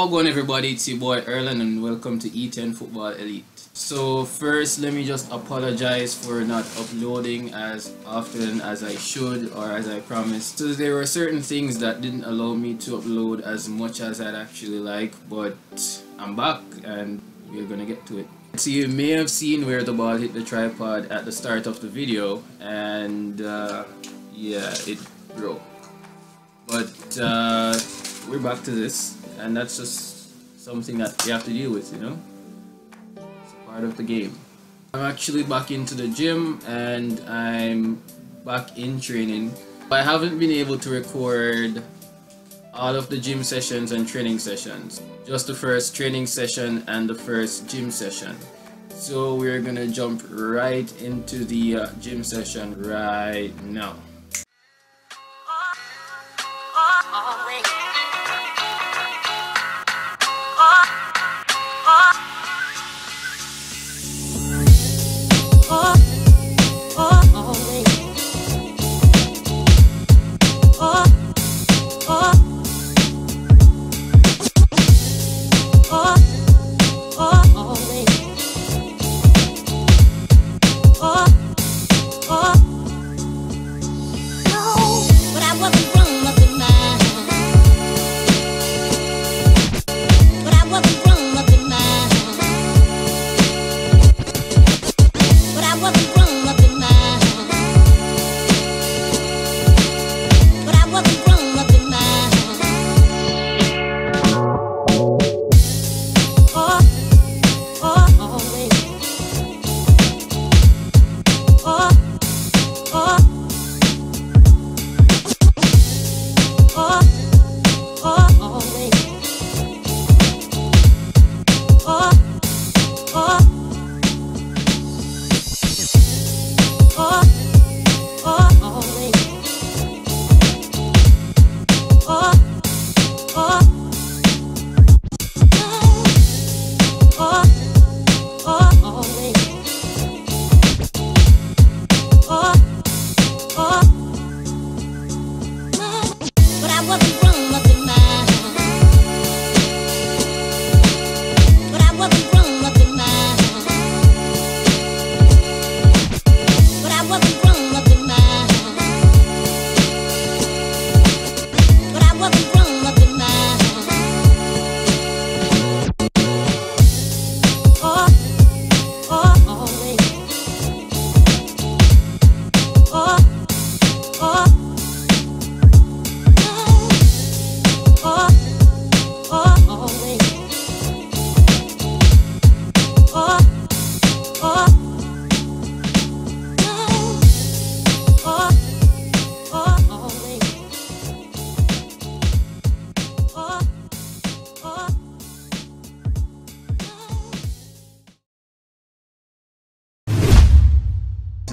well going everybody, it's your boy Earlan and welcome to E10 Football Elite. So first let me just apologize for not uploading as often as I should or as I promised. So there were certain things that didn't allow me to upload as much as I'd actually like but I'm back and we're gonna get to it. So you may have seen where the ball hit the tripod at the start of the video and uh, yeah it broke. But uh, we're back to this and that's just something that you have to deal with you know? It's part of the game. I'm actually back into the gym and i'm back in training. I haven't been able to record all of the gym sessions and training sessions. Just the first training session and the first gym session. So we're gonna jump right into the uh, gym session right now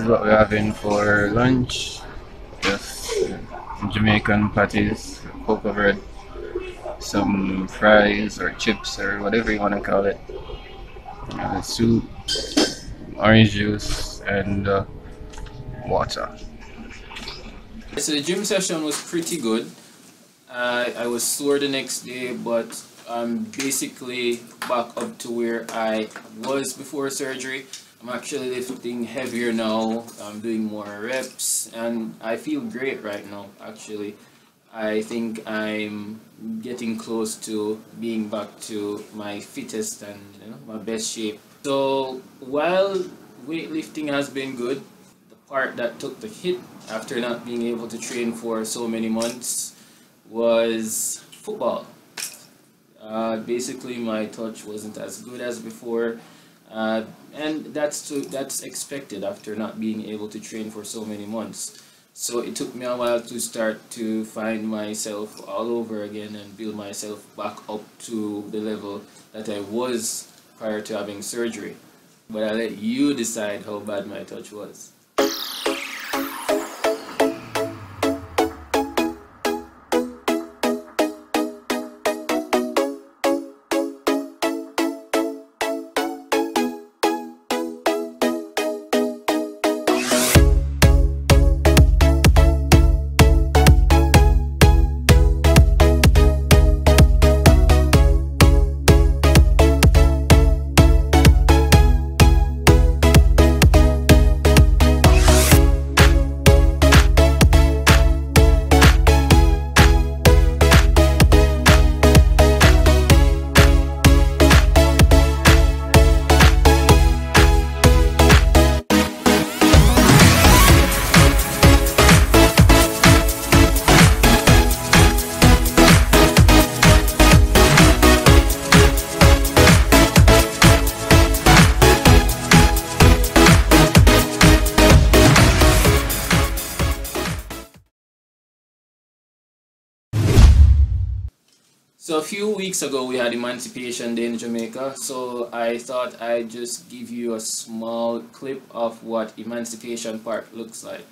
what we're having for lunch. Just Jamaican patties, cocoa bread, some fries or chips or whatever you want to call it. Uh, soup, orange juice, and uh, water. So the gym session was pretty good. Uh, I was sore the next day, but I'm basically back up to where I was before surgery. I'm actually lifting heavier now. I'm doing more reps and I feel great right now actually. I think I'm getting close to being back to my fittest and you know, my best shape. So while weightlifting has been good, the part that took the hit after not being able to train for so many months was football. Uh, basically my touch wasn't as good as before uh, and that's to, that's expected after not being able to train for so many months. So it took me a while to start to find myself all over again and build myself back up to the level that I was prior to having surgery. But I let you decide how bad my touch was. So a few weeks ago we had Emancipation Day in Jamaica, so I thought I'd just give you a small clip of what Emancipation Park looks like.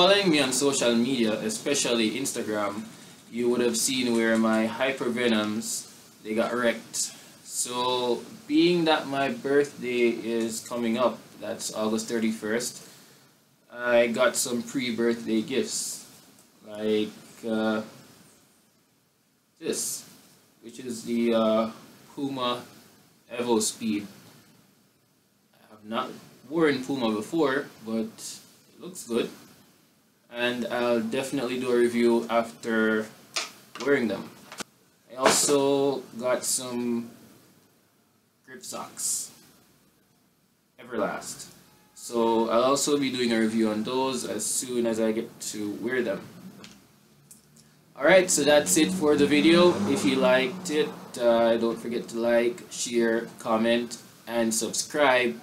Following me on social media, especially Instagram, you would have seen where my hypervenoms they got wrecked. So being that my birthday is coming up, that's August 31st, I got some pre-birthday gifts. Like uh, this, which is the uh, Puma Evo Speed. I have not worn Puma before, but it looks good and I'll definitely do a review after wearing them. I also got some grip socks, Everlast. So I'll also be doing a review on those as soon as I get to wear them. Alright, so that's it for the video. If you liked it, uh, don't forget to like, share, comment, and subscribe.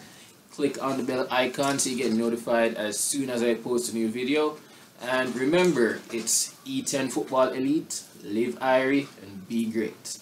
Click on the bell icon so you get notified as soon as I post a new video. And remember, it's E10 Football Elite, live Irie, and be great.